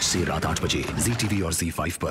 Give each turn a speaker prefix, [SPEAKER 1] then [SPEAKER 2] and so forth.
[SPEAKER 1] आज से रात आठ बजे जी टीवी और जी फाइव पर।